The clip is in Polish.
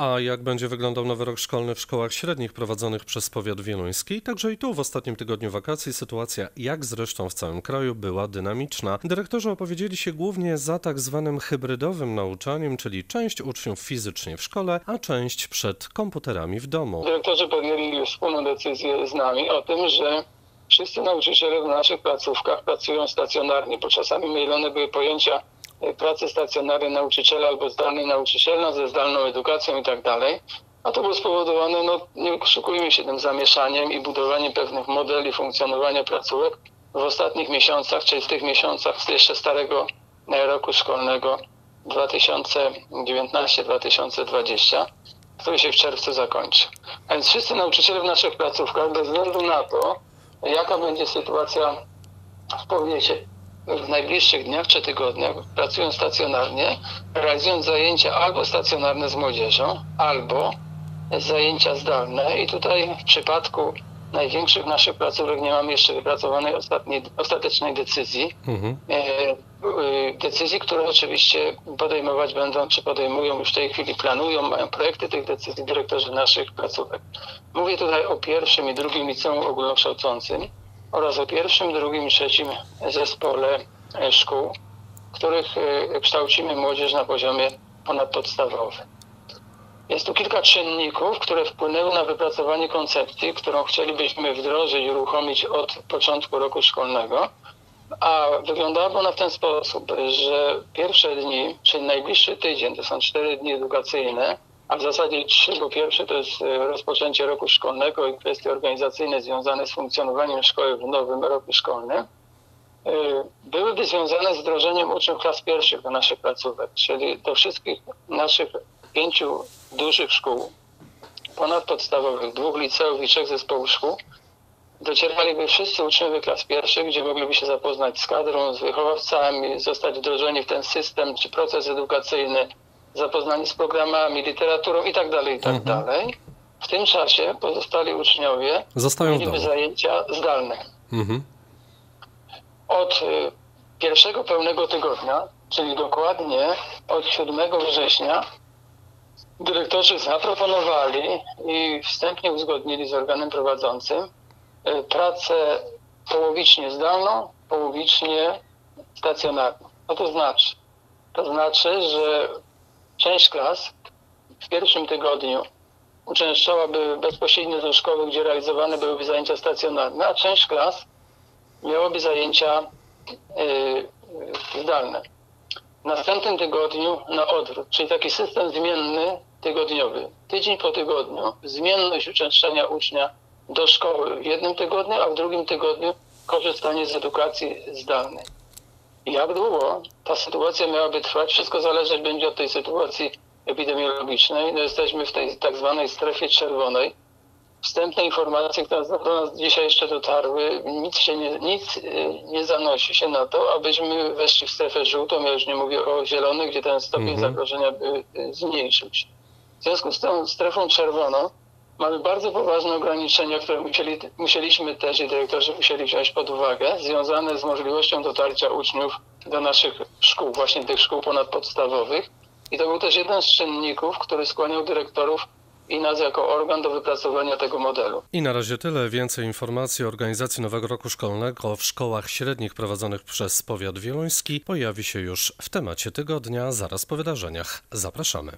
A jak będzie wyglądał nowy rok szkolny w szkołach średnich prowadzonych przez powiat wieluński? Także i tu w ostatnim tygodniu wakacji sytuacja, jak zresztą w całym kraju, była dynamiczna. Dyrektorzy opowiedzieli się głównie za tak zwanym hybrydowym nauczaniem, czyli część uczniów fizycznie w szkole, a część przed komputerami w domu. Dyrektorzy podjęli wspólną decyzję z nami o tym, że wszyscy nauczyciele w naszych placówkach pracują stacjonarnie, bo czasami mylone były pojęcia pracy stacjonarnej nauczyciela albo zdalnej nauczyciela ze zdalną edukacją i tak dalej. A to było spowodowane, no nie oszukujmy się, tym zamieszaniem i budowaniem pewnych modeli funkcjonowania placówek w ostatnich miesiącach, czyli w tych miesiącach jeszcze starego e, roku szkolnego 2019-2020, który się w czerwcu zakończy. A więc wszyscy nauczyciele w naszych placówkach, bez względu na to, jaka będzie sytuacja w powiecie w najbliższych dniach czy tygodniach, pracują stacjonarnie, realizując zajęcia albo stacjonarne z młodzieżą, albo zajęcia zdalne. I tutaj w przypadku największych naszych placówek nie mamy jeszcze wypracowanej ostatniej, ostatecznej decyzji. Mhm. E, e, decyzji, które oczywiście podejmować będą, czy podejmują już w tej chwili, planują, mają projekty tych decyzji dyrektorzy naszych placówek. Mówię tutaj o pierwszym i drugim liceum ogólnokształcącym oraz o pierwszym, drugim i trzecim zespole e, szkół, w których e, kształcimy młodzież na poziomie ponadpodstawowym. Jest tu kilka czynników, które wpłynęły na wypracowanie koncepcji, którą chcielibyśmy wdrożyć i uruchomić od początku roku szkolnego. A wyglądałaby ona w ten sposób, że pierwsze dni, czyli najbliższy tydzień, to są cztery dni edukacyjne, a w zasadzie trzy, bo pierwszy to jest e, rozpoczęcie roku szkolnego i kwestie organizacyjne związane z funkcjonowaniem szkoły w nowym roku szkolnym, e, byłyby związane z wdrożeniem uczniów klas pierwszych do naszych placówek, czyli do wszystkich naszych pięciu dużych szkół, ponadpodstawowych, dwóch liceów i trzech zespołów szkół, docieraliby wszyscy uczniowie klas pierwszych, gdzie mogliby się zapoznać z kadrą, z wychowawcami, zostać wdrożeni w ten system czy proces edukacyjny, zapoznani z programami, literaturą i tak dalej, i tak Mhm. dalej. W tym czasie pozostali uczniowie Zostają mieliby zajęcia zdalne. Mhm. Od y, pierwszego pełnego tygodnia, czyli dokładnie od 7 września, dyrektorzy zaproponowali i wstępnie uzgodnili z organem prowadzącym y, pracę połowicznie zdalną, połowicznie stacjonarną. Co to znaczy? To znaczy, że część klas w pierwszym tygodniu uczęszczałaby bezpośrednio do szkoły, gdzie realizowane byłyby zajęcia stacjonarne, a część klas miałoby zajęcia y, zdalne. W następnym tygodniu na odwrót, czyli taki system zmienny tygodniowy. Tydzień po tygodniu zmienność uczęszczania ucznia do szkoły w jednym tygodniu, a w drugim tygodniu korzystanie z edukacji zdalnej. Jak długo ta sytuacja miałaby trwać, wszystko zależeć będzie od tej sytuacji epidemiologicznej. No jesteśmy w tej tak zwanej strefie czerwonej. Wstępne informacje, które do nas dzisiaj jeszcze dotarły, nic, się nie, nic y, nie zanosi się na to, abyśmy weszli w strefę żółtą. Ja już nie mówię o zielonej, gdzie ten stopień Mhm. zagrożenia by y, zmniejszył się. W związku z tą strefą czerwoną mamy bardzo poważne ograniczenia, które musieli, musieliśmy też i dyrektorzy musieli wziąć pod uwagę, związane z możliwością dotarcia uczniów do naszych szkół, właśnie tych szkół ponadpodstawowych. I to był też jeden z czynników, który skłaniał dyrektorów i nas jako organ do wypracowania tego modelu. I na razie tyle. Więcej informacji o organizacji nowego roku szkolnego w szkołach średnich prowadzonych przez powiat wieluński pojawi się już w temacie tygodnia, zaraz po wydarzeniach. Zapraszamy.